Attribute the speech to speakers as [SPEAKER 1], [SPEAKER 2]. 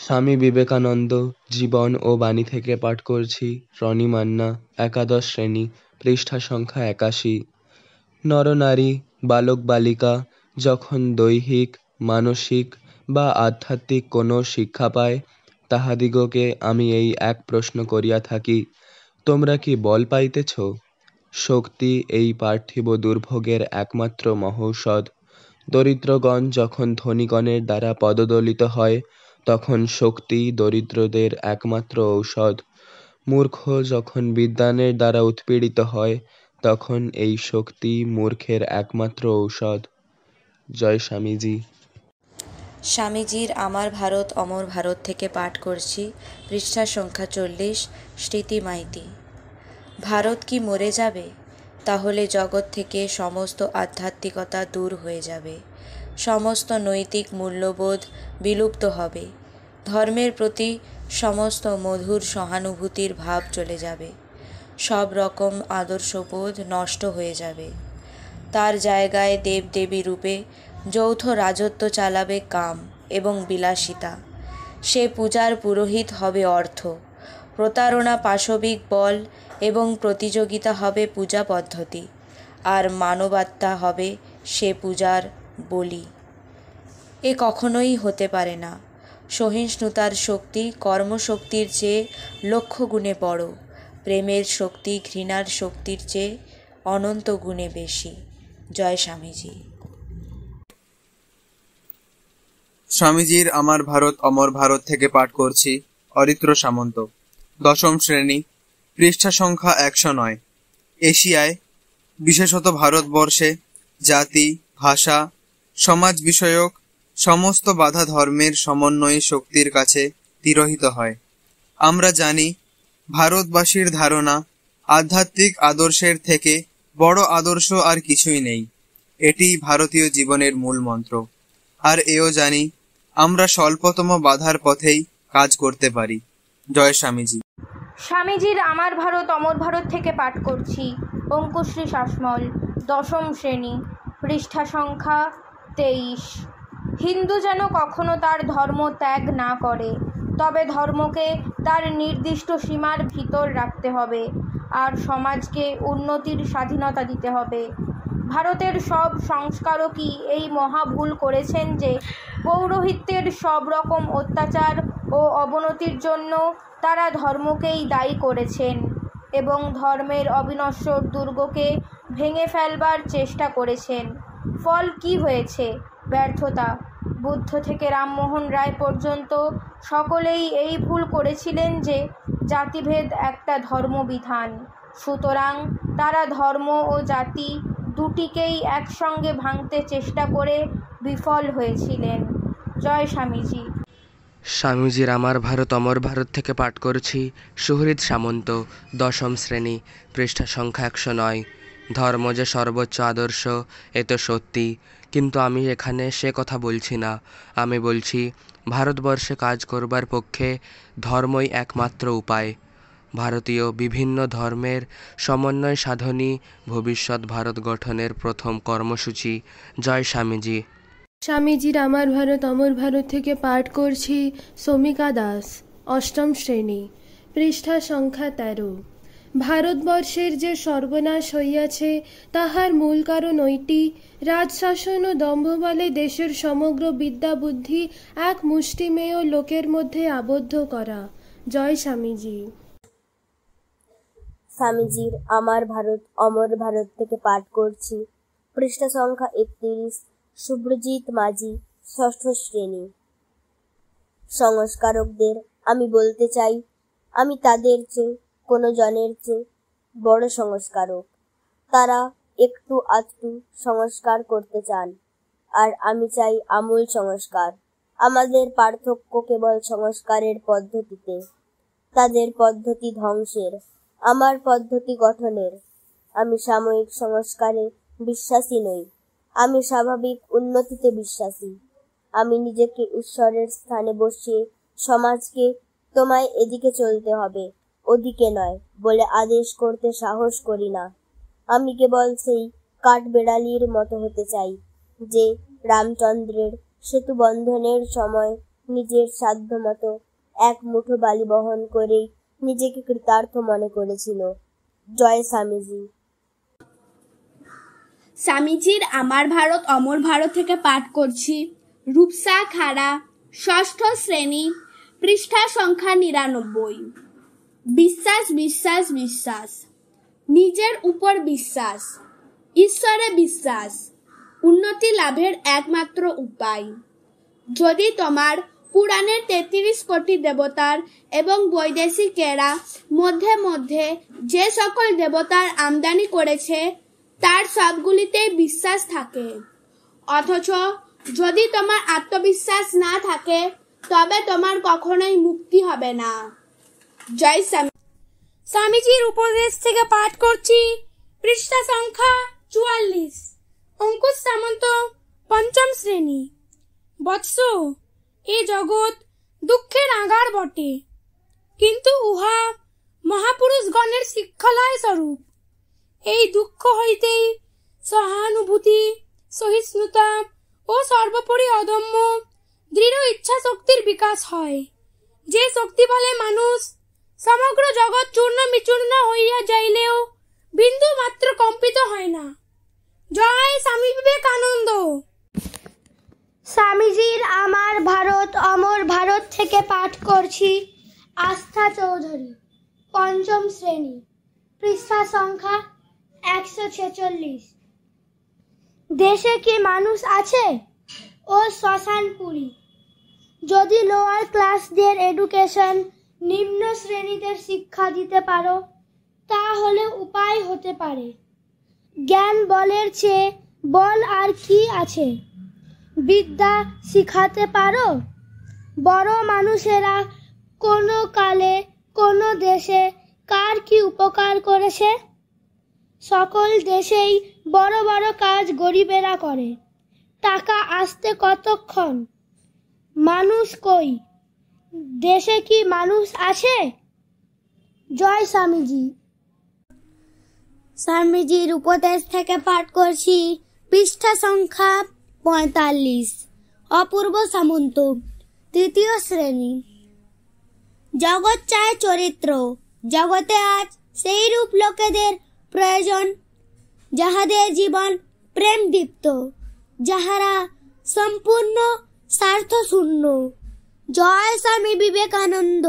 [SPEAKER 1] স্বামী বিবেকানন্দ, জীবন ও বাণী থেকে পাঠ করছি, রনি মান্না, একাদশ শ্রেণি, পৃষ্ঠা সংখ্যা একাশি। নরনারী, বালক বালিকা, যখন দৈহিক, মানসিক বা আধ্যাত্মিক কোনো শিক্ষা পায়, তাহাদিগকে আমি এই এক প্রশ্ন করিয়া থাকি, তোমরা কি বল পাইতেছ? শক্তি এই পার্থিব দুর্ভোগের একমাত্র মহৌষধ। দরিদ্রগণ যখন ধনীগণের দ্বারা পদদলিত হয় তখন শক্তি দরিদ্রদের একমাত্র ঔষধ। মূর্খ যখন বিদ্যানের দ্বারা উৎপীড়িত হয়, তখন এই শক্তি মূর্খের একমাত্র ঔষধ। জয় স্বামীজি।
[SPEAKER 2] স্বামীজির আমার ভারত, অমর ভারত থেকে পাঠ করছি। পৃষ্ঠা সংখ্যা চল্লিশ, স্মৃতি মাইতি। ভারত কি মরে যাবে? তাহলে জগৎ থেকে সমস্ত আধ্যাত্মিকতা দূর হয়ে যাবে। সমস্ত নৈতিক মূল্যবোধ বিলুপ্ত হবে। ধর্মের প্রতি সমস্ত মধুর সহানুভূতির ভাব চলে যাবে। সব রকম আদর্শবোধ নষ্ট হয়ে যাবে। তার জায়গায় দেবদেবী রূপে যৌথ রাজত্ব চালাবে কাম এবং বিলাসিতা। সে পূজার পুরোহিত হবে অর্থ। প্রতারণা পাশবিক বল এবং প্রতিযোগিতা হবে পূজা পদ্ধতি। আর মানবাত্মা হবে সে পূজার বলি। এ কখনোই হতে পারে না। সহিষ্ণুতার শক্তি কর্মশক্তির চেয়ে লক্ষ গুণে বড়। প্রেমের শক্তি ঘৃণার শক্তির চেয়ে অনন্ত গুণে বেশি। জয় স্বামীজি।
[SPEAKER 3] স্বামীজির আমার ভারত অমর ভারত থেকে পাঠ করছি অরিত্র সামন্ত। দশম শ্রেণি, পৃষ্ঠা সংখ্যা একশো নয়। এশিয়ায়, বিশেষত ভারতবর্ষে, জাতি, ভাষা, সমাজ বিষয়ক সমস্ত বাধা ধর্মের সমন্বয়ে শক্তির কাছে তিরোহিত হয়। আমরা জানি, ভারতবাসীর ধারণা, আধ্যাত্মিক আদর্শের থেকে বড় আদর্শ আর কিছুই নেই। এটি ভারতীয় জীবনের মূল মন্ত্র। আর এও জানি, আমরা স্বল্পতম বাধার পথেই কাজ করতে পারি। জয় স্বামীজি।
[SPEAKER 4] স্বামীজির আমার ভারত, অমর ভারত থেকে পাঠ করছি। অঙ্কুশ্রী শাসমল দশম শ্রেণি, পৃষ্ঠা সংখ্যা তেইশ। হিন্দু যেন কখনো তার ধর্ম ত্যাগ না করে, তবে ধর্মকে তার নির্দিষ্ট সীমার ভিতর রাখতে হবে আর সমাজকে উন্নতির স্বাধীনতা দিতে হবে। ভারতের সব সংস্কারকই এই মহা ভুল করেছেন যে পৌরোহিত্যের সব রকম অত্যাচার ও অবনতির জন্য তারা ধর্মকেই দায়ী করেছেন এবং ধর্মের অবিনশ্বর দুর্গকে ভেঙে ফেলবার চেষ্টা করেছেন। ফল কি হয়েছে? ব্যর্থতা বুদ্ধ থেকে রামমোহন রায় পর্যন্ত সকলেই এই ভুল করেছিলেন যে জাতিভেদ একটা ধর্মবিধান। সুতরাং তারা ধর্ম ও জাতি দুটিকেই একসঙ্গে ভাঙতে চেষ্টা করে বিফল হয়েছিলেন। জয় স্বামীজি।
[SPEAKER 5] স্বামীজির আমার ভারত, অমর ভারত থেকে পাঠ করছি। সুহৃদ সামন্ত, দশম শ্রেণি, পৃষ্ঠা সংখ্যা একশো নয়। ধর্ম যে সর্বোচ্চ আদর্শ, এ তো সত্যি। কিন্তু আমি এখানে সে কথা বলছি না। আমি বলছি, ভারতবর্ষে কাজ করবার পক্ষে ধর্মই একমাত্র উপায়। ভারতীয় বিভিন্ন ধর্মের সমন্বয় সাধনই ভবিষ্যৎ ভারত গঠনের প্রথম কর্মসূচি। জয় স্বামীজি।
[SPEAKER 6] স্বামীজির আমার ভারত, অমর ভারত থেকে পাঠ করছি সমিকা দাস, অষ্টম শ্রেণি, পৃষ্ঠা সংখ্যা তেরো। ভারতবর্ষের যে সর্বনাশ হইয়াছে, তাহার মূল কারণ ওইটি, রাজশাসন ও দম্ভ বলে দেশের সমগ্র বিদ্যা বুদ্ধি এক মুষ্টিমেয় লোকের মধ্যে আবদ্ধ করা। জয় স্বামীজি।
[SPEAKER 7] স্বামীজির আমার ভারত, অমর ভারত থেকে পাঠ করছি। পৃষ্ঠা সংখ্যা একত্রিশ শুভ্রজিৎ মাঝি, ষষ্ঠ শ্রেণি। সংস্কারকদের আমি বলতে চাই, আমি তাদের চেয়ে কোনো জনের চেয়ে বড় সংস্কারক। তারা একটু আধটু সংস্কার করতে চান। আর আমি চাই আমূল সংস্কার। আমাদের পার্থক্য কেবল সংস্কারের পদ্ধতিতে। তাদের পদ্ধতি ধ্বংসের, আমার পদ্ধতি গঠনের। আমি সাময়িক সংস্কারে বিশ্বাসী নই। আমি স্বাভাবিক উন্নতিতে বিশ্বাসী। আমি নিজেকে ঈশ্বরের স্থানে বসিয়ে সমাজকে তোমায় এদিকে চলতে হবে। ওদিকে নয় বলে আদেশ করতে সাহস করি না। আমি কেবল সেই কাঠবেড়ালির মতো হতে চাই, যে রামচন্দ্রের সেতু বন্ধনের সময় নিজের সাধ্যমতো এক মুঠো বালি বহন করেই নিজেকে কৃতার্থ মনে করেছিল। জয় স্বামীজি।
[SPEAKER 8] স্বামীজির আমার ভারত, অমর ভারত থেকে পাঠ করছি। রূপসা খাড়া, ষষ্ঠ শ্রেণি, পৃষ্ঠা সংখ্যা নিরানব্বই। বিশ্বাস বিশ্বাস বিশ্বাস। নিজের উপর বিশ্বাস। ঈশ্বরে বিশ্বাস। উন্নতি লাভের একমাত্র উপায়। যদি তোমার পুরাণের তেত্রিশ কোটি দেবতার এবং বৈদেশিকেরা মধ্যে মধ্যে যে সকল দেবতার আমদানি করেছে, তার সবগুলিতেই বিশ্বাস থাকে। অথচ যদি তোমার আত্মবিশ্বাস না থাকে, তবে তোমার কখনোই মুক্তি হবে না। জয় স্বামী,
[SPEAKER 9] স্বামীজির উপদেশ থেকে পাঠ করছি। পৃষ্ঠা সংখ্যা চুয়াল্লিশ। অঙ্কুশ সামন্ত পঞ্চম শ্রেণি। বৎস, এ জগৎ দুঃখের আগার বটে। কিন্তু উহা মহাপুরুষগণের শিক্ষালয় স্বরূপ। এই দুঃখ হইতেই সহানুভূতি, সহিষ্ণুতা ও সর্বোপরি অদম্য দৃঢ় ইচ্ছা শক্তির বিকাশ হয়। যে শক্তি বলে মানুষ সমগ্র জগৎ চূর্ণ বিচূর্ণ হইয়া যাইলেও বিন্দু মাত্র কম্পিত হয় না। জয় স্বামী বিবেকানন্দ।
[SPEAKER 10] স্বামীজির আমার ভারত, অমর ভারত থেকে পাঠ করছি আস্থা চৌধুরী, পঞ্চম শ্রেণি, পৃষ্ঠা সংখ্যা একশো ছেচল্লিশ। দেশে কি মানুষ আছে? ও শ্মশানপুরী। যদি লোয়ার ক্লাসদের এডুকেশন নিম্ন শ্রেণীদের শিক্ষা দিতে পারো, তাহলে উপায় হতে পারে। জ্ঞান বলের চেয়ে বল আর কি আছে? বিদ্যা শিখাতে পারো? বড় মানুষেরা কোনো কালে, কোনো দেশে কার কি উপকার করেছে? সকল দেশেই বড় বড় কাজ গরিবেরা করে। টাকা আসতে কতক্ষণ? মানুষ কই? দেশে কি মানুষ আছে জয় স্বামীজি। স্বামীজির উপদেশ থেকে পাঠ করছি, পৃষ্ঠা সংখ্যা পঁয়তাল্লিশ। অপূর্ব সামন্ত, তৃতীয় শ্রেণি। জগৎ চায় চরিত্র, জগতে আজ সেই রূপ লোকেদের প্রয়োজন, যাহাদের জীবন প্রেম দীপ্ত, যাহারা সম্পূর্ণ স্বার্থ শূন্য জয় স্বামী বিবেকানন্দ